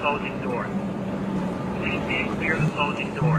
closing doors. Please be clear of the closing doors.